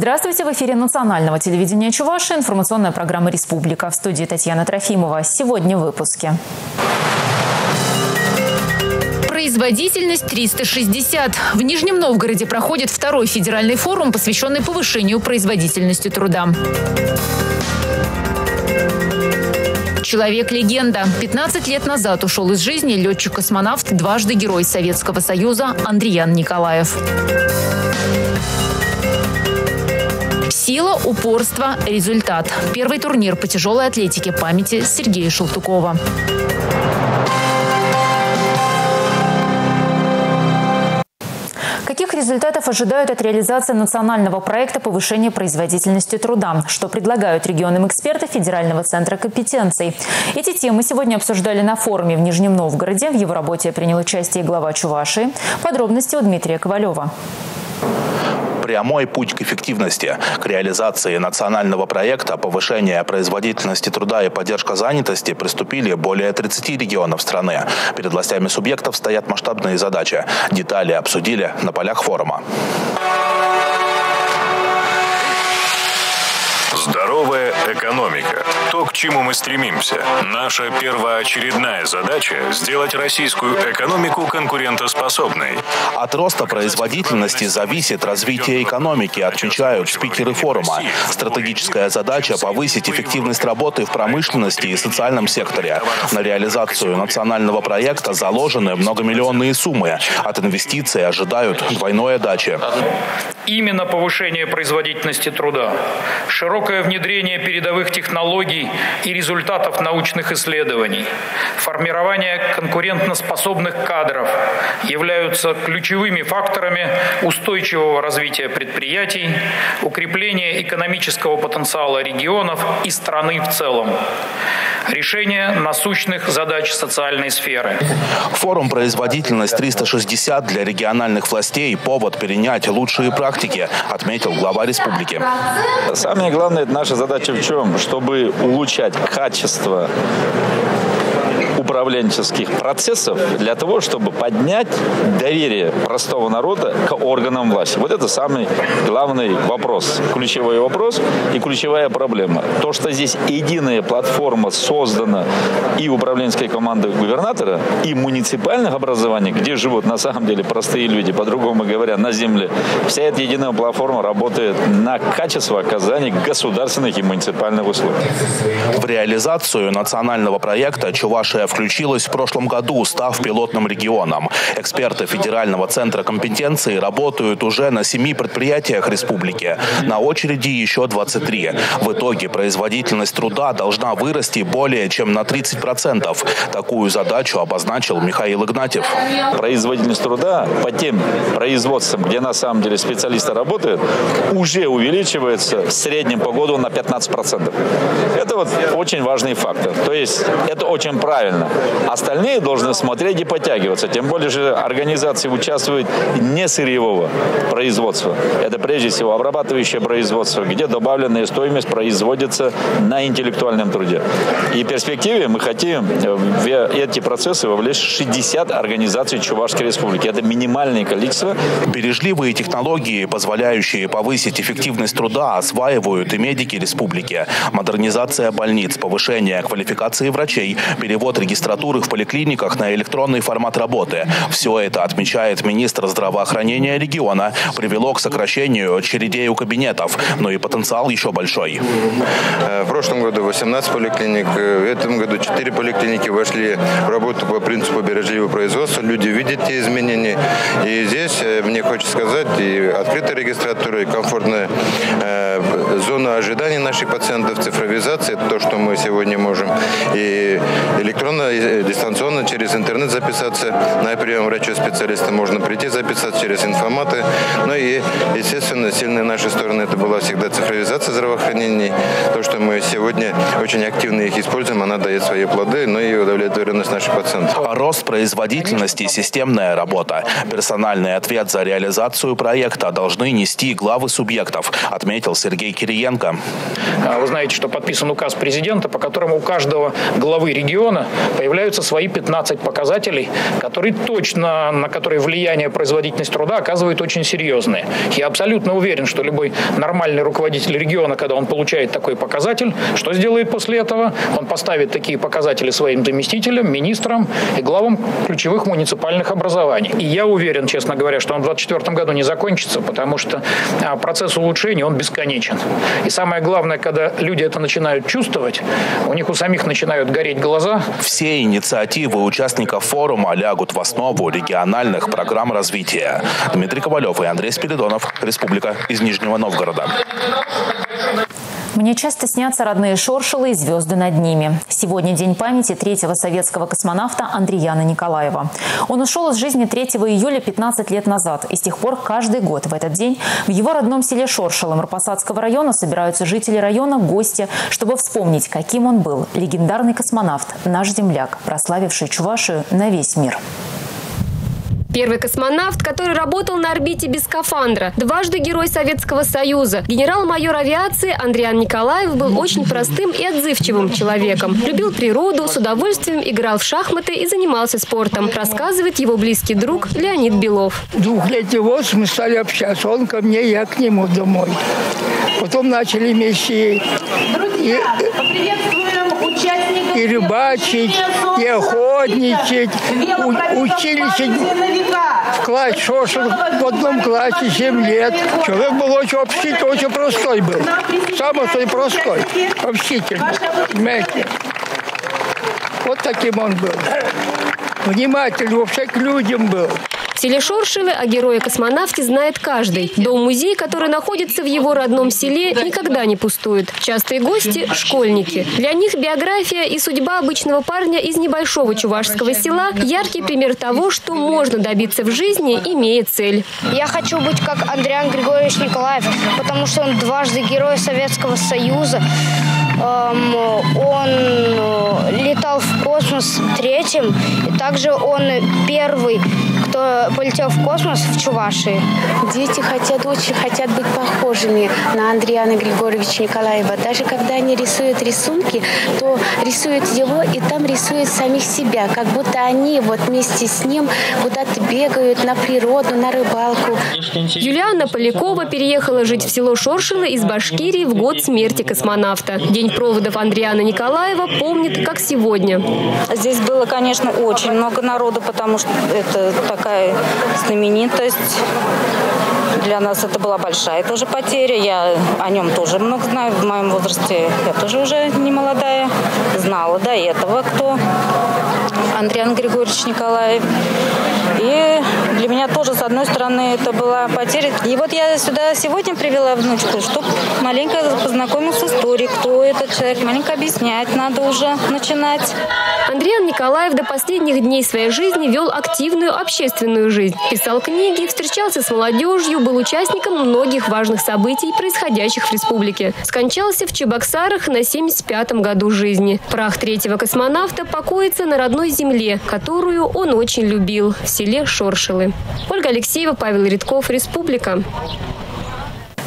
Здравствуйте! В эфире национального телевидения Чуваши информационная программа «Республика». В студии Татьяна Трофимова. Сегодня в выпуске. Производительность 360. В Нижнем Новгороде проходит второй федеральный форум, посвященный повышению производительности труда. Человек-легенда. 15 лет назад ушел из жизни летчик-космонавт, дважды Герой Советского Союза Андреян Николаев. Сила, упорство, результат. Первый турнир по тяжелой атлетике памяти Сергея Шелтукова. Каких результатов ожидают от реализации национального проекта повышения производительности труда? Что предлагают регионам эксперты Федерального центра компетенций? Эти темы сегодня обсуждали на форуме в Нижнем Новгороде. В его работе принял участие глава Чувашии. Подробности у Дмитрия Ковалева прямой путь к эффективности, к реализации национального проекта повышения производительности труда и поддержка занятости приступили более 30 регионов страны. Перед властями субъектов стоят масштабные задачи. Детали обсудили на полях форума. Экономика. То, к чему мы стремимся. Наша первоочередная задача – сделать российскую экономику конкурентоспособной. От роста производительности зависит развитие экономики, отмечают спикеры форума. Стратегическая задача – повысить эффективность работы в промышленности и социальном секторе. На реализацию национального проекта заложены многомиллионные суммы. От инвестиций ожидают двойной отдачи. Именно повышение производительности труда, широкое внедрение передовых технологий и результатов научных исследований, формирование конкурентоспособных кадров являются ключевыми факторами устойчивого развития предприятий, укрепления экономического потенциала регионов и страны в целом. Решение насущных задач социальной сферы. Форум «Производительность 360» для региональных властей – повод перенять лучшие практики, отметил глава республики. Самое главное, наша задача в чем? Чтобы улучшать качество управленческих процессов для того, чтобы поднять доверие простого народа к органам власти. Вот это самый главный вопрос, ключевой вопрос и ключевая проблема. То, что здесь единая платформа создана и управленческой командой губернатора, и муниципальных образований, где живут на самом деле простые люди, по-другому говоря, на земле, вся эта единая платформа работает на качество оказания государственных и муниципальных услуг. В реализацию национального проекта Чувашия включилась в прошлом году, став пилотным регионом. Эксперты Федерального центра компетенции работают уже на семи предприятиях республики. На очереди еще 23. В итоге производительность труда должна вырасти более чем на 30%. Такую задачу обозначил Михаил Игнатьев. Производительность труда по тем производствам, где на самом деле специалисты работают, уже увеличивается в среднем по году на 15%. Это вот очень важный фактор. То есть это очень правильно. Остальные должны смотреть и подтягиваться. Тем более же организации участвуют не сырьевого производства. Это прежде всего обрабатывающее производство, где добавленная стоимость производится на интеллектуальном труде. И в перспективе мы хотим в эти процессы вовлечь 60 организаций Чувашской Республики. Это минимальное количество. Бережливые технологии, позволяющие повысить эффективность труда, осваивают и медики республики. Модернизация больниц, повышение квалификации врачей, перевод регистратуры в поликлиниках на электронный формат работы. Все это, отмечает министр здравоохранения региона, привело к сокращению очередей у кабинетов, но и потенциал еще большой. Э, в прошлом году 18 поликлиник, э, в этом году 4 поликлиники вошли в работу по принципу бережливого производства. Люди видят те изменения. И здесь э, мне хочется сказать, и открытая регистратура, и комфортная зона ожидания наших пациентов, цифровизация, это то, что мы сегодня можем. И электронная дистанционно, э, дистанционно через интернет записаться на прием врача-специалиста. Можно прийти записаться через информаты. Ну и, естественно, сильная наша сторона это была всегда цифровизация здравоохранения. То, что мы сегодня очень активно их используем, она дает свои плоды, но и удовлетворенность наших пациентов. Рост производительности, системная работа. Персональный ответ за реализацию проекта должны нести главы субъектов, отметил Сергей Кириенко. А вы знаете, что подписан указ президента, по которому у каждого главы региона появляются свои 15 показателей, которые точно, на которые влияние производительность труда оказывает очень серьезные. Я абсолютно уверен, что любой нормальный руководитель региона, когда он получает такой показатель, что сделает после этого? Он поставит такие показатели своим заместителям, министрам и главам ключевых муниципальных образований. И я уверен, честно говоря, что он в 2024 году не закончится, потому что а, процесс улучшения, он бесконечен. И самое главное, когда люди это начинают чувствовать, у них у самих начинают гореть глаза. Все инициативы участников форума лягут в основу региональных программ развития. Дмитрий Ковалев и Андрей Спиридонов, Республика из Нижнего Новгорода. Мне часто снятся родные шоршилы и звезды над ними. Сегодня день памяти третьего советского космонавта Андреяна Николаева. Он ушел из жизни 3 июля 15 лет назад. И с тех пор каждый год в этот день в его родном селе Шоршило Марпасадского района собираются жители района, гости, чтобы вспомнить, каким он был. Легендарный космонавт, наш земляк, прославивший Чувашию на весь мир. Первый космонавт, который работал на орбите без скафандра. Дважды Герой Советского Союза. Генерал-майор авиации Андриан Николаев был очень простым и отзывчивым человеком. Любил природу, с удовольствием играл в шахматы и занимался спортом. Рассказывает его близкий друг Леонид Белов. Двухлетний возраст мы стали общаться. Он ко мне, я к нему домой. Потом начали вместе и, и рыбачить, и охотничать. У, учились в классе, Шошин в одном классе 7 лет. Человек был очень общительный, очень простой был. Самый простой, общительный, мягкий. Вот таким он был. Внимательный вообще к людям был. В селе Шоршилы о герое-космонавте знает каждый. Дом-музей, который находится в его родном селе, никогда не пустует. Частые гости – школьники. Для них биография и судьба обычного парня из небольшого чувашского села – яркий пример того, что можно добиться в жизни, имея цель. Я хочу быть как Андриан Григорьевич Николаев, потому что он дважды герой Советского Союза. Эм, он э, летал в космос третьим, и также он первый кто полетел в космос в Чувашии. Дети хотят, очень хотят быть похожими на Андриана Григорьевича Николаева. Даже когда они рисуют рисунки, то рисуют его и там рисуют самих себя, как будто они вот вместе с ним куда-то бегают на природу, на рыбалку. Юлиана Полякова переехала жить в село Шоршино из Башкирии в год смерти космонавта. День проводов Андриана Николаева помнит, как сегодня. Здесь было, конечно, очень много народу, потому что это так такая знаменитость. Для нас это была большая тоже потеря. Я о нем тоже много знаю. В моем возрасте я тоже уже не молодая. Знала до этого, кто Андриан Григорьевич Николаев. И для меня тоже, с одной стороны, это была потеря. И вот я сюда сегодня привела внучку, чтобы маленько познакомился с историей, кто этот человек, маленько объяснять надо уже начинать. Андриан Николаев до последних дней своей жизни вел активную общественную жизнь. Писал книги, встречался с молодежью, был участником многих важных событий, происходящих в республике. Скончался в Чебоксарах на 75-м году жизни. Прах третьего космонавта покоится на родной земле, которую он очень любил, в селе Шоршилы. Ольга Алексеева, Павел Редков, Республика.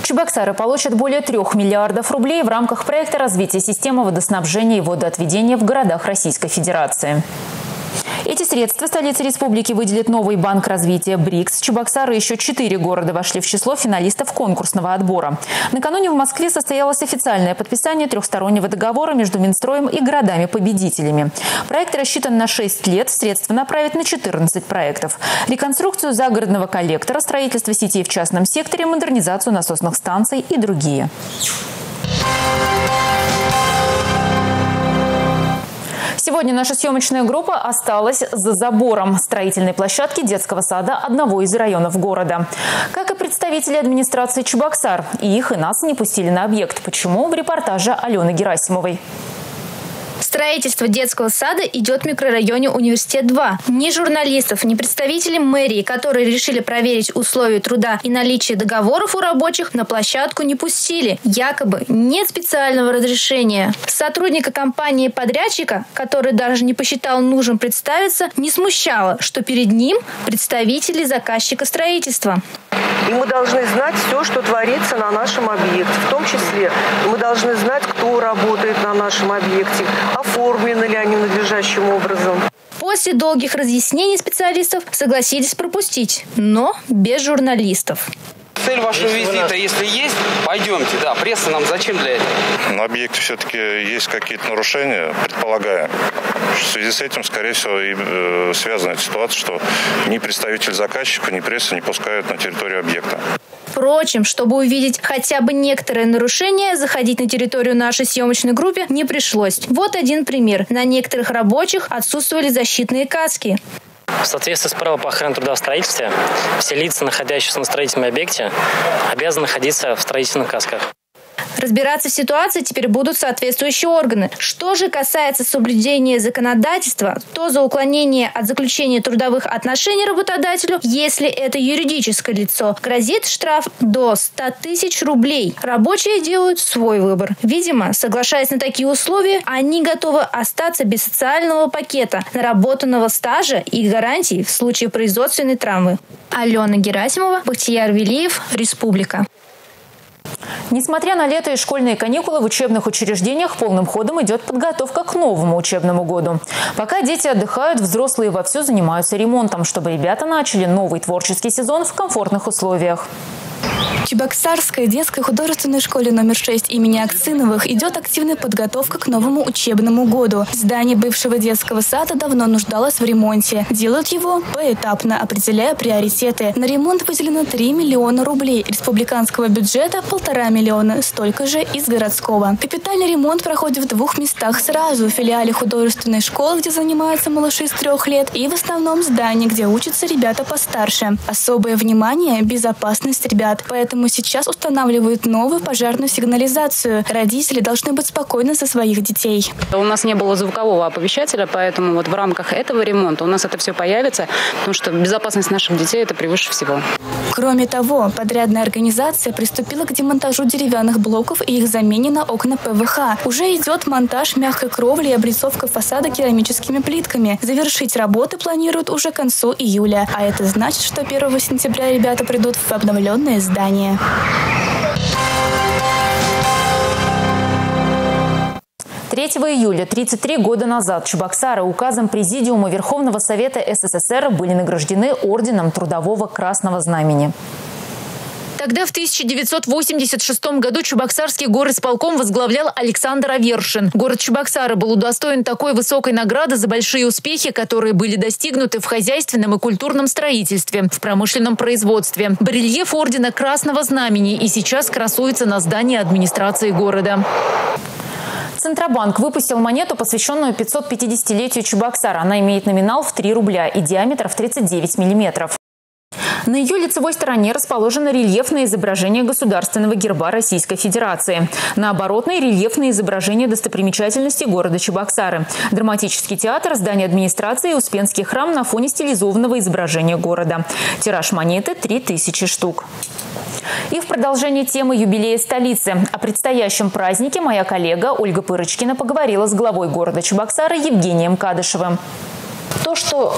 Чебоксары получат более трех миллиардов рублей в рамках проекта развития системы водоснабжения и водоотведения в городах Российской Федерации. Эти средства столица республики выделит новый банк развития БРИКС. Чебоксары еще четыре города вошли в число финалистов конкурсного отбора. Накануне в Москве состоялось официальное подписание трехстороннего договора между Минстроем и городами-победителями. Проект рассчитан на 6 лет, средства направят на 14 проектов. Реконструкцию загородного коллектора, строительство сетей в частном секторе, модернизацию насосных станций и другие. Сегодня наша съемочная группа осталась за забором строительной площадки детского сада одного из районов города. Как и представители администрации Чебоксар, и их и нас не пустили на объект. Почему? В репортаже Алены Герасимовой. Строительство детского сада идет в микрорайоне Университет-2. Ни журналистов, ни представителей мэрии, которые решили проверить условия труда и наличие договоров у рабочих, на площадку не пустили. Якобы нет специального разрешения. Сотрудника компании-подрядчика, который даже не посчитал нужным представиться, не смущало, что перед ним представители заказчика строительства. И мы должны знать все, что творится на нашем объекте. В том числе мы должны знать, кто работает на нашем объекте, оформлены ли они надлежащим образом. После долгих разъяснений специалистов согласились пропустить, но без журналистов. Цель вашего визита, если есть, пойдемте. Да, пресса нам зачем для этого? На объекте все-таки есть какие-то нарушения, предполагая. В связи с этим, скорее всего, и э, связана эта ситуация, что ни представитель заказчика, ни пресса не пускают на территорию объекта. Впрочем, чтобы увидеть хотя бы некоторые нарушения, заходить на территорию нашей съемочной группе не пришлось. Вот один пример. На некоторых рабочих отсутствовали защитные каски. В соответствии с правилом по охране труда в строительстве, все лица, находящиеся на строительном объекте, обязаны находиться в строительных касках. Разбираться в ситуации теперь будут соответствующие органы. Что же касается соблюдения законодательства, то за уклонение от заключения трудовых отношений работодателю, если это юридическое лицо, грозит штраф до 100 тысяч рублей. Рабочие делают свой выбор. Видимо, соглашаясь на такие условия, они готовы остаться без социального пакета, наработанного стажа и гарантий в случае производственной травмы. Алена Герасимова, Бахтияр Велиев, Республика. Несмотря на лето и школьные каникулы, в учебных учреждениях полным ходом идет подготовка к новому учебному году. Пока дети отдыхают, взрослые вовсю занимаются ремонтом, чтобы ребята начали новый творческий сезон в комфортных условиях. Чебоксарской детской художественной школе номер 6 имени Аксиновых идет активная подготовка к новому учебному году. Здание бывшего детского сада давно нуждалось в ремонте. Делают его поэтапно, определяя приоритеты. На ремонт выделено 3 миллиона рублей. Республиканского бюджета – полтора миллиона, столько же из городского. Капитальный ремонт проходит в двух местах сразу. В филиале художественной школы, где занимаются малыши с трех лет, и в основном здании, где учатся ребята постарше. Особое внимание – безопасность ребят. Поэтому сейчас устанавливают новую пожарную сигнализацию. Родители должны быть спокойны за своих детей. У нас не было звукового оповещателя, поэтому вот в рамках этого ремонта у нас это все появится, потому что безопасность наших детей это превыше всего. Кроме того, подрядная организация приступила к демонтажу деревянных блоков и их замене на окна ПВХ. Уже идет монтаж мягкой кровли и облицовка фасада керамическими плитками. Завершить работы планируют уже к концу июля. А это значит, что 1 сентября ребята придут в обновленное здание. Третьего июля 33 года назад Чебоксары указом Президиума Верховного Совета СССР были награждены Орденом Трудового Красного Знамени. Тогда в 1986 году Чебоксарский горосполком возглавлял Александр Авершин. Город Чебоксары был удостоен такой высокой награды за большие успехи, которые были достигнуты в хозяйственном и культурном строительстве, в промышленном производстве. Барельеф ордена Красного Знамени и сейчас красуется на здании администрации города. Центробанк выпустил монету, посвященную 550-летию Чебоксара. Она имеет номинал в 3 рубля и диаметр в 39 миллиметров. На ее лицевой стороне расположено рельефное изображение государственного герба Российской Федерации. На оборотной – рельефное изображение достопримечательности города Чебоксары. Драматический театр, здание администрации и Успенский храм на фоне стилизованного изображения города. Тираж монеты – 3000 штук. И в продолжении темы юбилея столицы. О предстоящем празднике моя коллега Ольга Пырочкина поговорила с главой города Чебоксары Евгением Кадышевым. То, что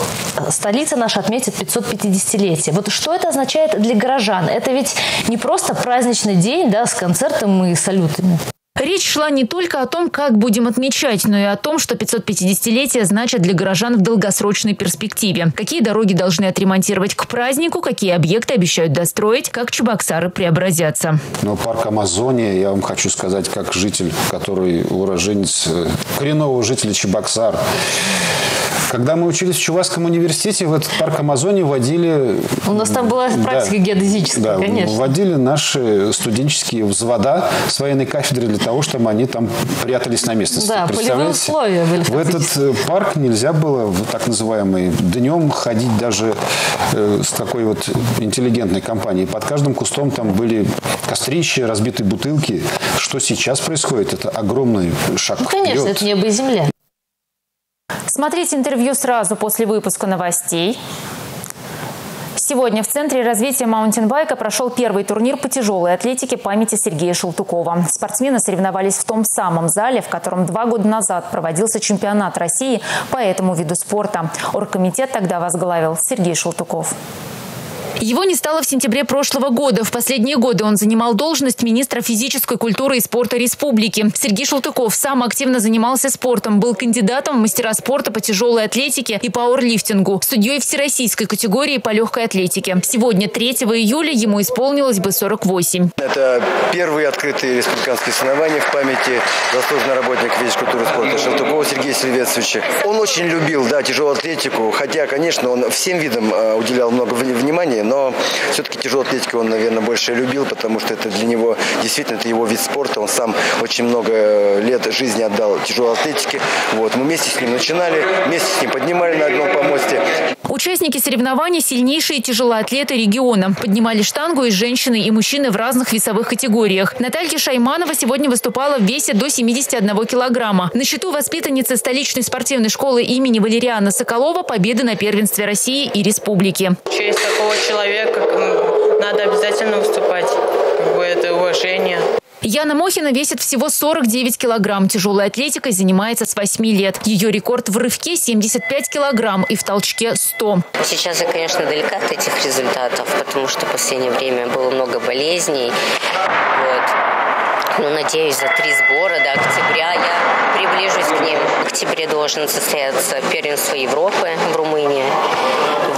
столица наша отметит 550-летие. Вот что это означает для горожан? Это ведь не просто праздничный день да, с концертом и салютами. Речь шла не только о том, как будем отмечать, но и о том, что 550-летие значит для горожан в долгосрочной перспективе. Какие дороги должны отремонтировать к празднику, какие объекты обещают достроить, как Чебоксары преобразятся. Но парк Амазония, я вам хочу сказать, как житель, который уроженец э, коренного жителя Чебоксар, когда мы учились в Чувашском университете, в этот парк Амазонии водили... У нас там была практика да, геодезическая, да, конечно. Водили наши студенческие взвода с военной кафедры для того, чтобы они там прятались на местности. Да, полевые условия были. В этот парк нельзя было, в так называемый, днем ходить даже э, с такой вот интеллигентной компанией. Под каждым кустом там были кострища, разбитые бутылки. Что сейчас происходит? Это огромный шаг ну, конечно, вперед. это небо и земля. Смотрите интервью сразу после выпуска новостей. Сегодня в Центре развития маунтинбайка прошел первый турнир по тяжелой атлетике памяти Сергея Шелтукова. Спортсмены соревновались в том самом зале, в котором два года назад проводился чемпионат России по этому виду спорта. Оргкомитет тогда возглавил Сергей Шелтуков. Его не стало в сентябре прошлого года. В последние годы он занимал должность министра физической культуры и спорта республики. Сергей Шелтыков сам активно занимался спортом, был кандидатом в мастера спорта по тяжелой атлетике и пауэрлифтингу, судьей всероссийской категории по легкой атлетике. Сегодня, 3 июля, ему исполнилось бы 48. Это первые открытые республиканские соревнования в памяти заслуженного работника физической культуры и спорта Шелтукова Сергея Сильвестровича. Он очень любил да, тяжелую атлетику, хотя, конечно, он всем видам э, уделял много внимания, но все-таки тяжелую атлетику он, наверное, больше любил, потому что это для него действительно это его вид спорта. Он сам очень много лет жизни отдал тяжелой атлетике. Вот. Мы вместе с ним начинали, вместе с ним поднимали на одном помосте. Участники соревнований – сильнейшие тяжелоатлеты региона. Поднимали штангу и женщины, и мужчины в разных весовых категориях. Наталья Шайманова сегодня выступала в весе до 71 килограмма. На счету воспитанницы столичной спортивной школы имени Валериана Соколова победы на первенстве России и республики. Через такого человека надо обязательно выступать. Это уважение. Яна Мохина весит всего 49 килограмм. Тяжелой атлетикой занимается с 8 лет. Ее рекорд в рывке 75 килограмм и в толчке 100. Сейчас я, конечно, далека от этих результатов, потому что в последнее время было много болезней. Вот. Но надеюсь, за три сбора до октября я приближусь к ним. В октябре должен состояться первенство Европы в Румынии.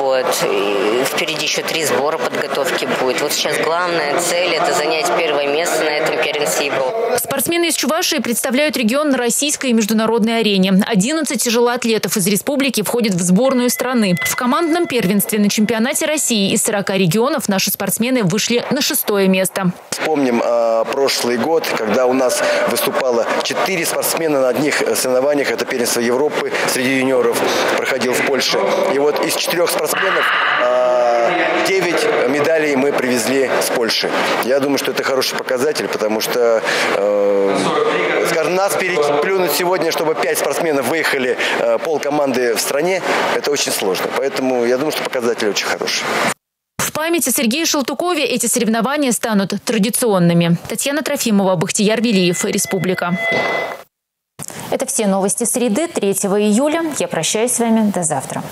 Вот. Впереди еще три сбора подготовки будет. Вот сейчас главная цель – это занять первое место на. Спортсмены из Чувашии представляют регион на российской и международной арене. 11 тяжелоатлетов из республики входят в сборную страны. В командном первенстве на чемпионате России из 40 регионов наши спортсмены вышли на шестое место. Вспомним э, прошлый год, когда у нас выступало 4 спортсмена на одних соревнованиях. Это первенство Европы среди юниоров проходил в Польше. И вот из четырех спортсменов 9 а, медалей мы привезли с Польши. Я думаю, что это хороший показатель, потому что, э, скажем, нас переплюнуть сегодня, чтобы 5 спортсменов выехали э, пол команды в стране, это очень сложно. Поэтому я думаю, что показатель очень хороший. В памяти Сергея Шелтукове эти соревнования станут традиционными. Татьяна Трофимова, Бахтияр Велиев, Республика. Это все новости среды 3 июля. Я прощаюсь с вами. До завтра.